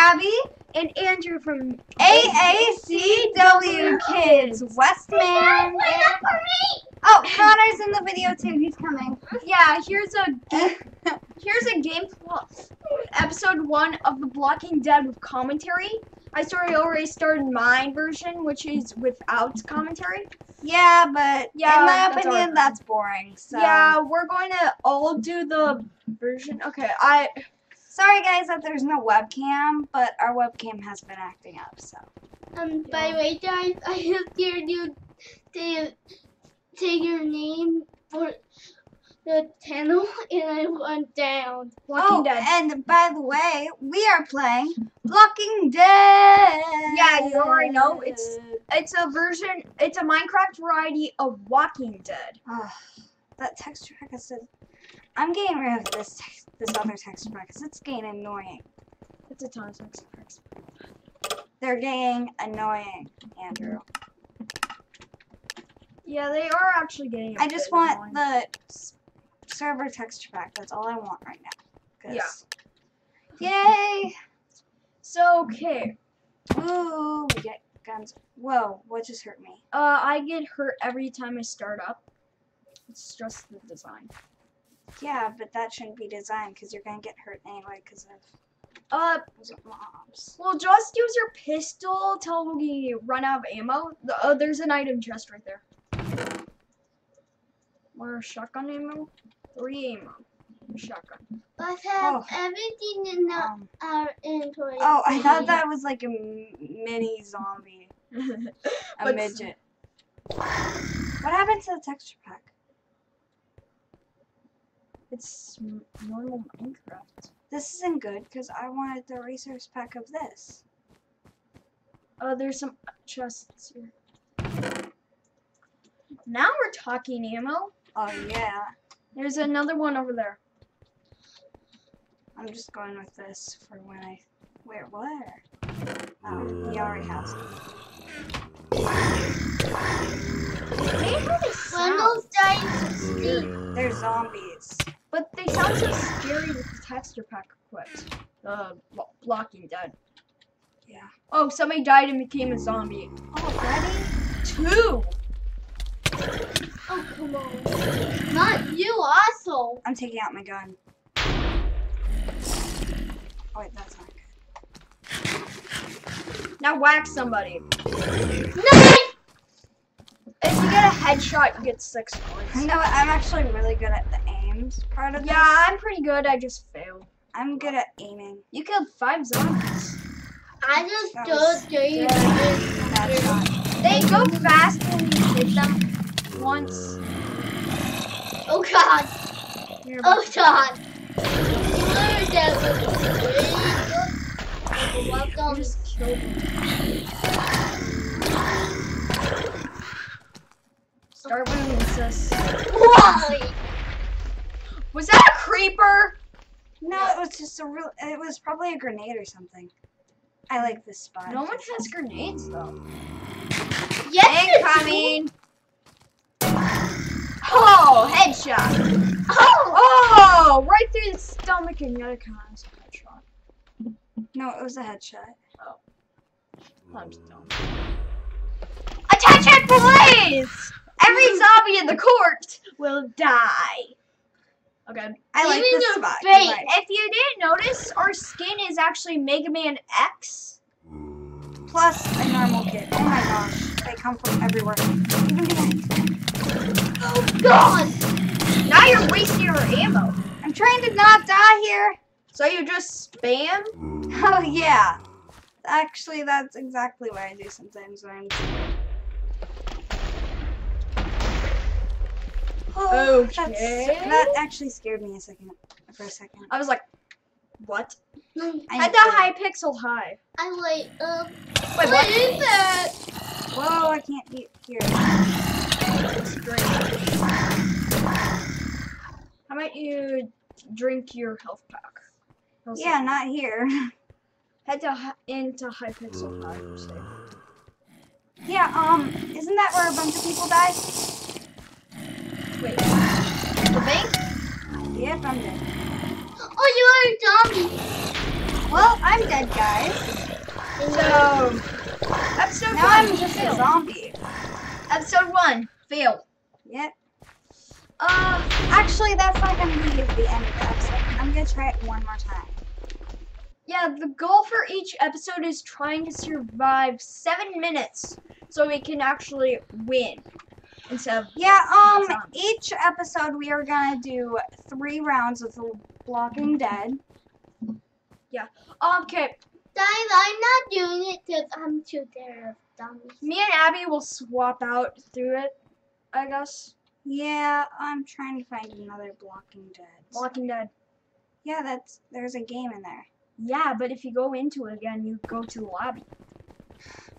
Abby and Andrew from AACW Kids Westman. Oh, Connor's in the video too. He's coming. Yeah, here's a here's a game plus episode one of The Blocking Dead with commentary. I sort of already started my version, which is without commentary. Yeah, but Yeah, in my that's opinion, that's boring. So Yeah, we're going to all do the version. Okay, I sorry guys that there's no webcam, but our webcam has been acting up. So Um, by the way, guys, I have dared you to say your name for the channel, and I went down. Walking oh, Dead. and by the way, we are playing Blocking Dead. Yeah, you already know, it's- It's a version. It's a Minecraft variety of Walking Dead. Ugh, that texture pack is. so- I'm getting rid of this tex- this other texture pack because it's getting annoying. It's a ton of sex effects. They're getting annoying, Andrew. Yeah, they are actually getting. I just want annoying. the server texture pack. That's all I want right now. 'cause- Yay! So okay, Ooh, we get guns. Whoa, what just hurt me? uh, I get hurt every time I start up. It's just the design. Yeah, but that shouldn't be designed because you're gonna get hurt anyway because of Uh, mobs. well, just use your pistol till we run out of ammo. The, uh, there's an item chest right there. More shotgun ammo. Three ammo. Shotgun. Let's have Oh. everything in the, Um, our inventory. oh, I thought that was like a mini zombie, a midget. What happened to the texture pack? It's normal Minecraft. This isn't good because I wanted the resource pack of this. Oh, there's some chests here. Now we're talking ammo. Oh yeah, There's another one over there. I'm just going with this for when I. Where? Where? Oh, he already has it. They have a When sound, those guys sleep, They're zombies. But they sound so scary with the texture pack equipped. The blocking dead. Yeah. Oh, somebody died and became a zombie. Oh, Already? Two. oh come on. Not you also. I'm taking out my gun. Oh wait, that's not good. Now whack somebody. No! If you get a headshot, you get six points. You know what? I'm actually really good at the aims part of this. Yeah, I'm pretty good. I just failed. I'm good at aiming. You killed five zombies. I just That go was straight Bad. They go fast when you hit them once. Oh god. You're Oh god. Where is that little You Welcome. just killed them. Start with an assist. Wally. Was that a creeper? No, it was just a real. It was probably a grenade or something. I like this spot. No one has grenades though. Mm. Yes. Incoming. Oh, headshot. Oh. Oh, right through the stomach and yet it counts a headshot. No, it was a headshot. Oh. I'm dumb. Attention, police! Every mm. zombie in the court will die. Okay. I like Even this spot. Right. If you didn't notice, our skin is actually Mega Man X. Plus a normal kid. Oh my gosh, they come from everywhere. Even behind. Oh god. Now you're wasting your ammo. I'm trying to not die here. So you just spam? Oh yeah. Actually, that's exactly what I do sometimes when I'm Oh, that's- Okay. that actually scared me a second. For a second. I was like, what? I I At the Hypixel High. wait. Um. Wait, what what? is that? Whoa, I can't be here. It's great. How about you drink your health pack? Health Yeah, pack. not here. Head to hi- into Hypixel High. Yeah, um, isn't that where a bunch of people died? Wait. The bank? Yep, I'm dead. Oh, you are a zombie. Well, I'm dead guys. So, episode Now one. I'm just a zombie. Episode one. Fail. Yep. Uh, Actually, that's not gonna be the end of the episode. I'm gonna try it one more time. yeah, the goal for each episode is trying to survive seven minutes so we can actually win instead of Yeah, um, each episode we are gonna do three rounds of The Walking Dead. Yeah. Okay, Guys, I'm not doing it because I'm too scared of zombies. me and Abby will swap out through it, I guess. Yeah, I'm trying to find another Walking Dead. Walking Dead. Yeah, that's there's a game in there. Yeah, but if you go into it again, you go to the lobby.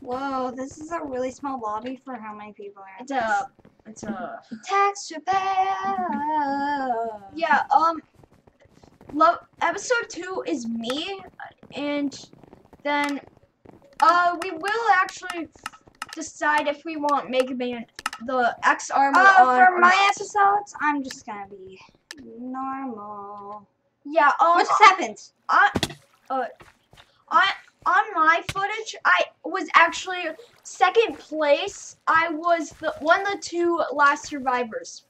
Whoa, this is a really small lobby for how many people are in It's a, it's a. Texture bell. Yeah. Um. Lo- episode two is me, and then, uh, we will actually decide if we want Mega Man the X armor Uh, on. for my episodes, I'm just gonna be normal. Yeah. Um. What just happened? I, uh, I, on my footage, I was actually second place. I was the one of the two last survivors,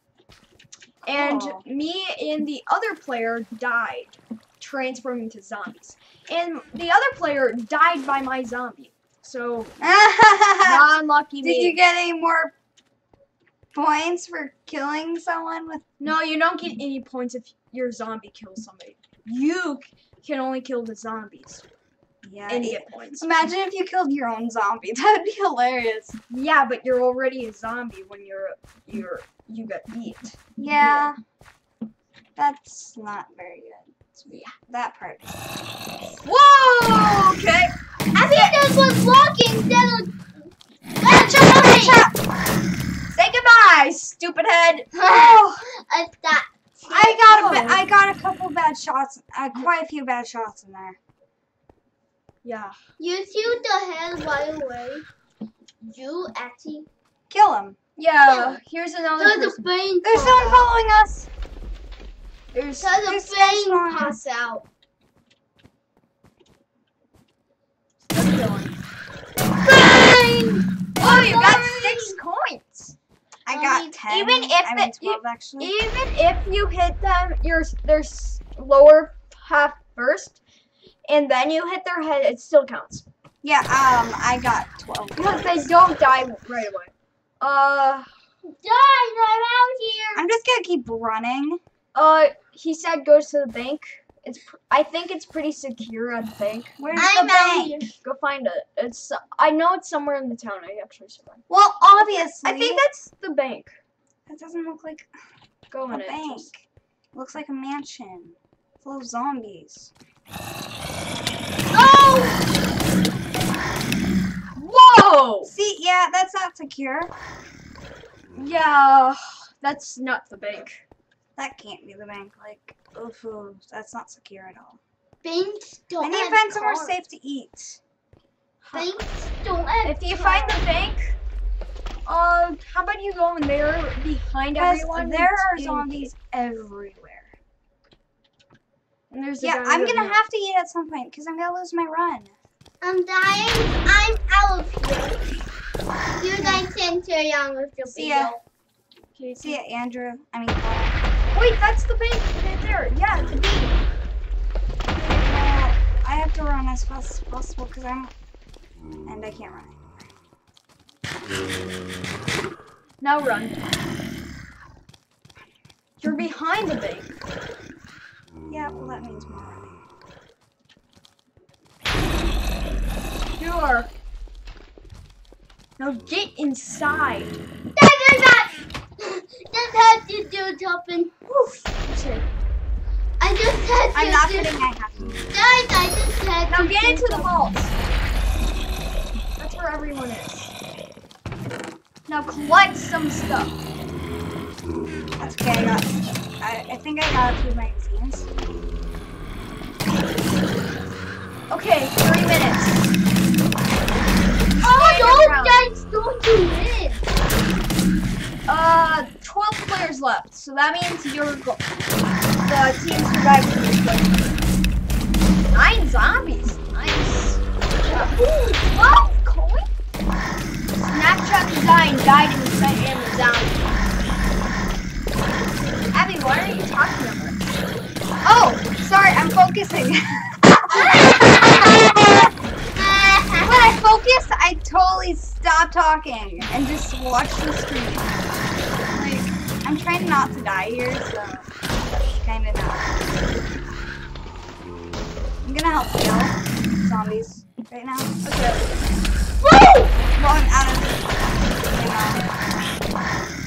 and Oh. me and the other player died, transforming to zombies, and the other player died by my zombie. So not unlucky me. Did me. you get any more points for killing someone with? no, you don't get any points if your zombie kills somebody. You can only kill the zombies Yeah. and get points. Imagine if you killed your own zombie. That'd be hilarious. Yeah, but you're already a zombie when you're you're you get beat. Yeah. That's not very good. Yeah. That part. Whoa! Okay. I think this was walking instead of. Say goodbye, stupid head. Oh, I thought. I got a Oh. ba- I got a couple bad shots. Uh, quite a few bad shots in there. Yeah. You shoot the head right away. You actually. Kill him. Yeah. Here's another There's person. a brain. There's someone out. following us. There's There's a following us. out. Oh, you got six coins. I got ten. even if I mean it- twelve actually. Even if you hit them, your their lower half first, and then you hit their head, it still counts Yeah. Um, I got twelve. because they don't die right away. Uh, Guys, I'm out here. I'm just gonna keep running. uh, he said go to the bank. It's pr- I think it's pretty secure at the bank. Where's I'm the out bank? Go find it. It's I know it's somewhere in the town. I actually survived. Well, obviously. I think that's the bank. that doesn't look like Go a in it. bank. just- looks like a mansion full of zombies. Oh! Whoa! See, yeah, that's not secure. Yeah, that's not the bank. That can't be the bank. Like, oof, oof, that's not secure at all. Banks don't I need to have find somewhere cars. safe to eat. Banks don't have If you find the bank, uh, how about you go in there behind Because everyone? there are zombies everywhere. And there's Yeah, I'm gonna there. have to eat at some point because I'm gonna lose my run. I'm dying. I'm out of here. You guys can carry on with your See ya. video. Okay, See ya, Andrew. I mean, Paul. Wait, that's the bank right there. Yeah, the B. Well, I have to run as fast as possible because I'm, and I can't run. Now run. You're behind the bank. Yeah, well that means more running. You are. Now get inside. That is that. Just had to do something. Woof. Okay. I just had to I'm not do. I have to. Guys, I just had Now to get into the vaults. That's where everyone is. Now collect some stuff. That's okay. I got. I, I think I got a few magazines. Okay, three minutes round. guys don't you win? Uh, 12 players left, so that means you're the team surviving. Nine zombies. Nice. Ooh, what? Coin? Snapchat design died in the second zombie. Abby, what are you talking about? Oh, sorry, I'm focusing. I focus, I totally stop talking and just watch the screen. Like, I'm trying not to die here, so kind of not. I'm gonna help kill zombies right now. Okay. Woo! Well, I'm out of ammo.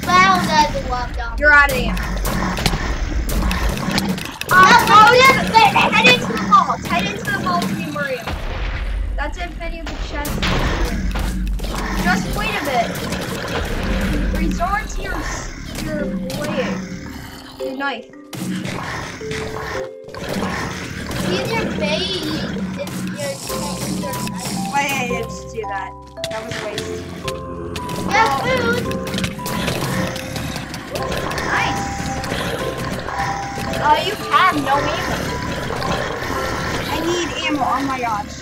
Wow, that's a walk down. You're out of ammo. Oh, oh, yeah, but head into the vault. Head into the vault to be Maria. That's it, video the chest. Just wait a bit. Resort to your your blade, your knife. Use your bait. It's your your Why did I just do that? That was a waste. Yeah, food. Nice. Uh, you have no ammo. I need ammo. Oh my gosh.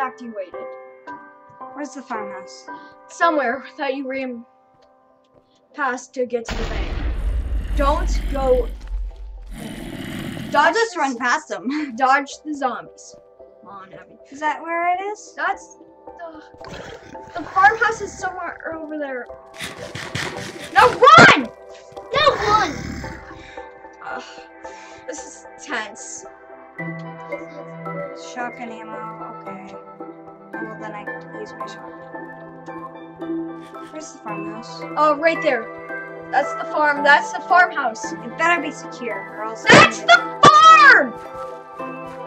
evacuated. Where's the farmhouse? Somewhere that you ran past to get to the bank. Don't go. Dodge just run past them. Dodge the zombies. Come on, Abby. Is that where it is? That's the the farmhouse is somewhere over there. Now run! No one. Ugh, this is tense. Shotgun ammo. Then I can use my shotgun. Where's the farmhouse? Oh, right there. That's the farm. That's the farmhouse. It better be secure, or else. That's the farm!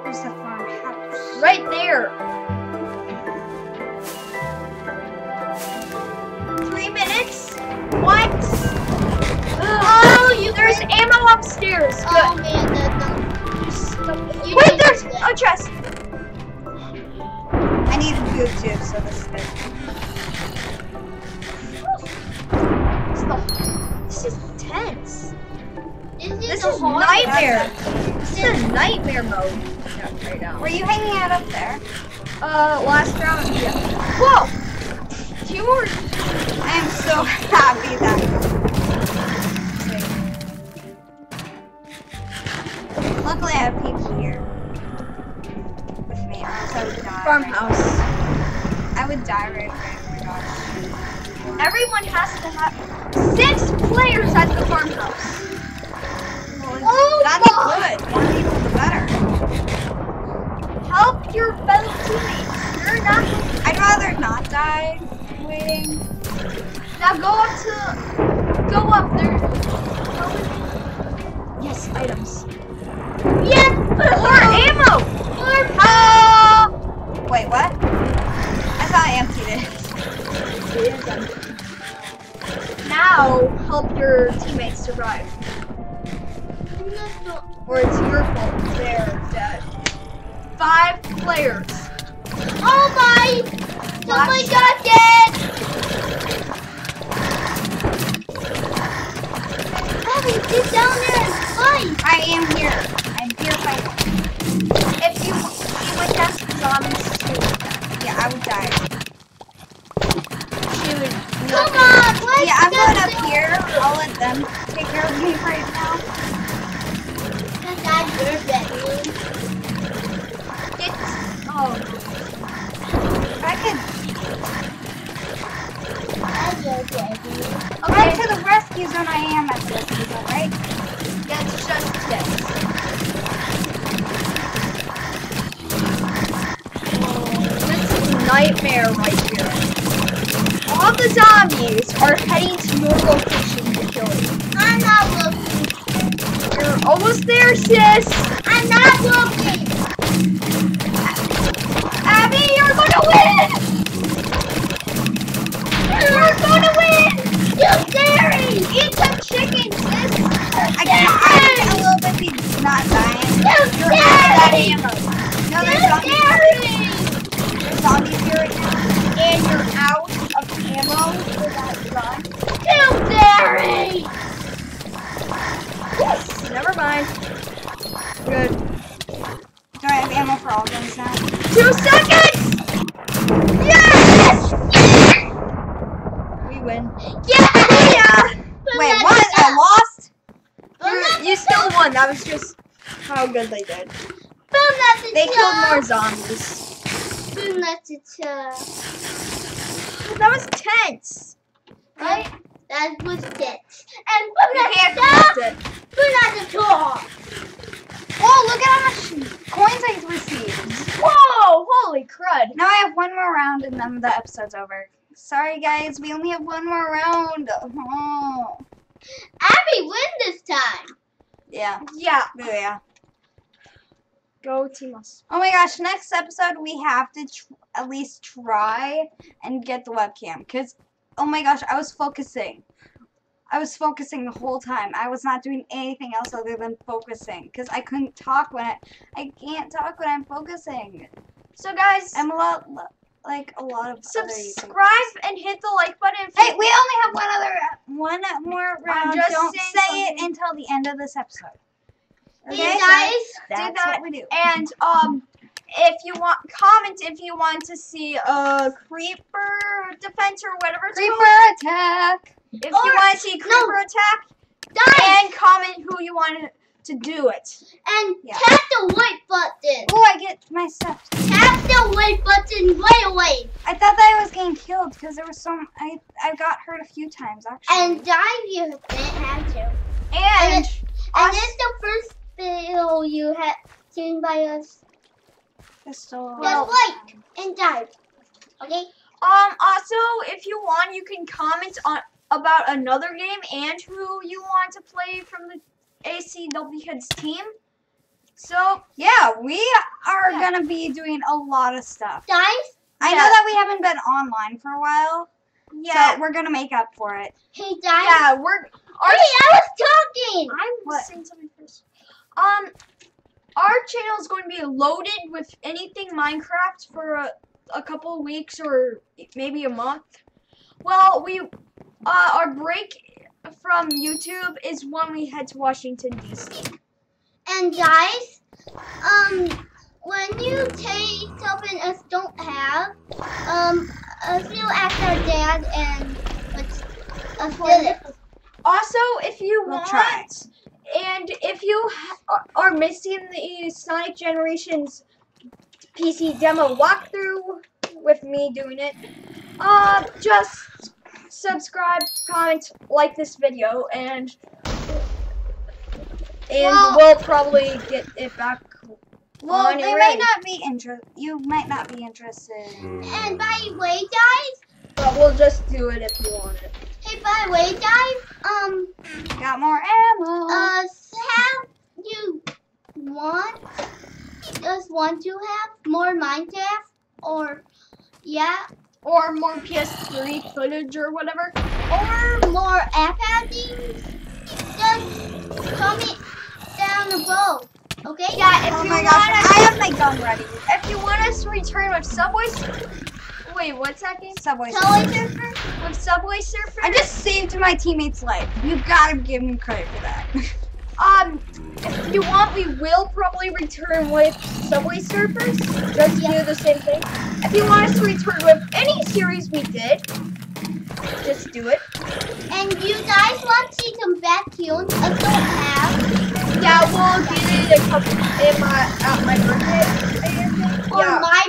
Where's the farmhouse? Right there. Three minutes? What? Oh, you there's ammo upstairs. Oh man, Wait, there's a chest. I need food too, so this is the- This is This is nightmare. This is nightmare mode. Right now. Were you hanging out up there? Uh, last round. Yeah. Whoa. Two more. I am so happy that. Luckily, I have people here with me, or else I would die. Farmhouse. I would die right away. Oh. Everyone has to have six players at the farmhouse. Well, Oh that's my- good. More people, the better. Help your fellow teammates. You're not. I'd rather not die waiting. Now go up to. Go up there. Go Yes, items. Yes. More ammo. Or Ah! Wait, what? I thought emptied it. It is empty. Now help your teammates survive. Or it's your fault. They're dead. Five players. Oh my! Somebody got dead! Abby, get down there and fight! I am here. I'm here fighting. If you you would the zombies too. Yeah, I would die. She would Come on, play Yeah, I'm going up here. I'll let them take care of me right now. That's not your bedroom. It's oh I could That's your bedroom. run okay. to the rescue zone. I am at the rescue zone, right? That's just this. Nightmare right here. All the zombies are heading to your location to kill you. I'm not looking. You're almost there, sis. I'm not looking. Abby, you're gonna win! You're gonna win! You're scary. Eat some chicken, sis. I can hide a little bit. He's not dying. You You're out of ammo. No, there's zombies. And you're out of ammo for that gun. Scary. Yes. Never mind. Good. Do I have ammo for all guns now? Two seconds! Yes! We win. Yeah. Wait, what? I lost? You, you still won. That was just how good they did. They killed more zombies. That was tense. Right? That was it. And You can't Banana, miss it. banana talk. Oh, look at how much coins I received. Whoa! Holy crud. Now I have one more round and then the episode's over. Sorry guys, we only have one more round. Oh. Abby win this time. Yeah. Yeah. Oh, yeah. Go team us. Oh my gosh, next episode we have to tr- at least try and get the webcam because oh my gosh, I was focusing. I was focusing the whole time. I was not doing anything else other than focusing because I couldn't talk when I I can't talk when I'm focusing. So guys, I'm a lot like a lot of subscribe and hit the like button. Hey, we only have one other one more round. just Don't say it until the end of this episode. Hey Okay? guys, That's that. what we do. And um, if you want, comment if you want to see a creeper defense or whatever it's Creeper called. attack. If you want to see creeper attack, guys, and comment who you want to do it. and Yeah. tap the white button. Oh, I get my stuff. Tap the white button right away. I thought that I was getting killed because there was some. I I got hurt a few times actually. And die you didn't have to. And, And And us- this is the first video you had seen by us. Pistol. Just like and died. Okay? um, also, if you want, you can comment on about another game and who you want to play from the ACW Heads team. So yeah, we are Yeah. gonna be doing a lot of stuff. Guys, I know that we haven't been online for a while, yeah, so we're gonna make up for it. hey guys. yeah, we're our Hey, I was talking. I'm What? saying something first. Um, our channel is going to be loaded with anything Minecraft for a, a couple of weeks or maybe a month. Well, we uh, our break from YouTube is when we head to Washington D.C. And guys, um, when you take something us don't have, um, us will ask our dad and let's us did it. Also, if you We'll want, try. And if you ha- are- are missing the Sonic Generations PC demo walkthrough with me doing it, uh, just subscribe, comment, like this video, and and Well- we'll probably get it back. Well, on they and may ready. not be inter. You might not be interested. And by the way, guys, But we'll just do it if you want it. By the way, guys, um, Got more ammo. uh, have you want us want to have more Minecraft or yeah, Or more PS3 footage or whatever. or more app addings? Just comment down below. Okay? Yeah, if oh you my want gosh, I have my gun ready. if you want us to return with Subway. Wait, what's that game? Subway. Subway Surfer. With Subway Surfer. I just saved my teammate's life. You gotta give me credit for that. Um, if you want, we will probably return with Subway Surfers. Just to do the same thing. If you want us to return with any series we did, just do it. And you guys want to see some vacuums? I don't have. Yeah, we'll get it a couple in my at my birthday. For Yeah. my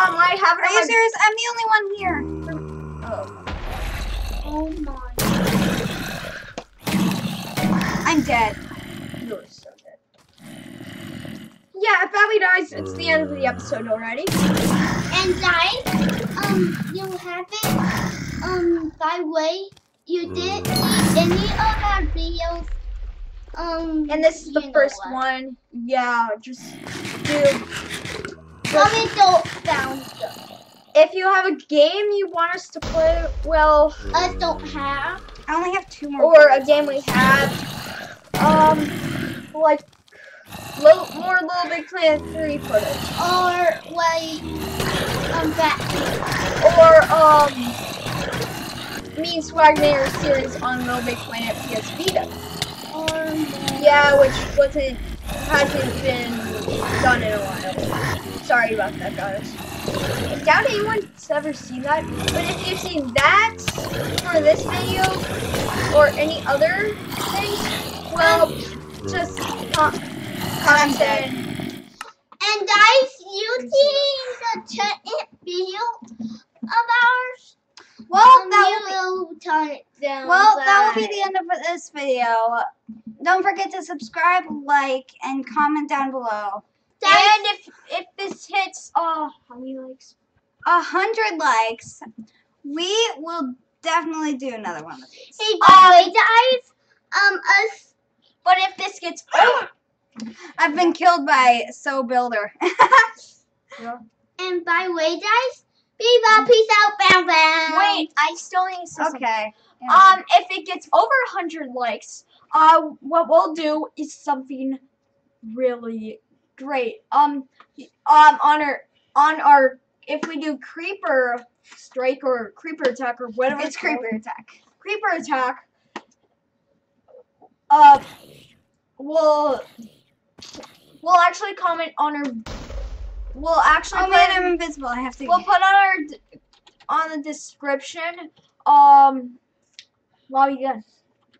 birthday? Um, I have it Are on you my serious? I'm the only one here. Oh, Oh my. I'm dead. you're so dead. Yeah, if Abby dies, it's the end of the episode already. And guys, um, you have it. Um, by the way, you didn't see any of our videos. Um, And this is the first what. one. Yeah, just do. Probably don't found. If you have a game you want us to play, well, Us don't have. I only have two more. or a game we have, um, like little, more Little Big Planet 3 footage, Or like um vacuum. or um, me and Swagnator series on Little Big Planet PS Vita. Or Yeah, which wasn't hasn't been done in a while. Sorry about that, guys. I doubt anyone's ever seen that. But if you've seen that for this video or any other things, well, just com- comment. And guys, you see the second video of ours? Well, um, that will will turn it down. be, well, that will be the end of this video. Don't forget to subscribe, like, and comment down below. And if if this hits, uh, how many likes? A hundred likes, we will definitely do another one of these. Hey, the way, guys, um, us, But if this gets over, I've been killed by So Builder. and by way, guys, Beba, peace out, bam, bam. wait, I still need to okay. Um, if it gets over 100 likes, uh, what we'll do is something really great. Um, um, on our, on our, if we do creeper strike or creeper attack or whatever it's called, creeper attack. creeper attack, uh, we'll, we'll actually comment on our, we'll actually Oh put- man, I'm invisible. I have to. We'll put on our on the description. Um, lobby gun.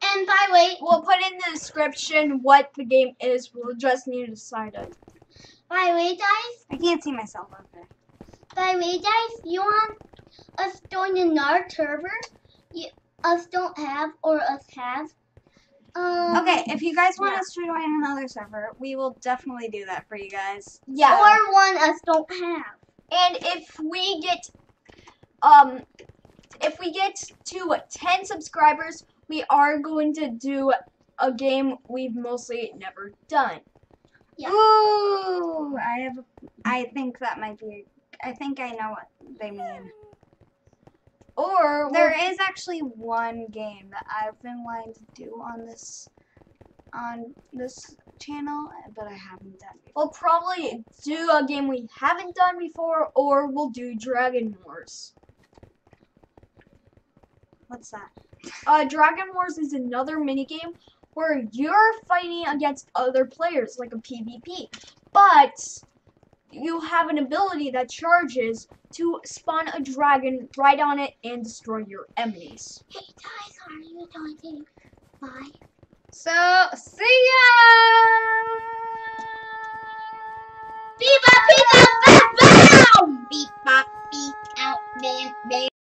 And by the way, We'll put in the description what the game is. We'll just need to decide it. by the way, guys, I can't see myself up there. by the way, guys, you want us join another server? You, us don't have or us have. Um, Okay, if you guys want Yeah. us to join another server, we will definitely do that for you guys. Yeah. Or one us don't have. and if we get um, if we get to 10 subscribers, we are going to do a game we've mostly never done. Yeah. Ooh, I have. I think that might be. I think I know what they mean. Or there is actually one game that I've been wanting to do on this on this channel, but I haven't done it. We'll probably do a game we haven't done before, or we'll do Dragon Wars. What's that? Uh, Dragon Wars is another minigame where you're fighting against other players, like a PvP. But you have an ability that charges to spawn a dragon right on it and destroy your enemies. Hey guys, are you joining? Bye. So, see ya! Beep, beep, beep, beep, beep, beep, beep, beep, out, bam, bam.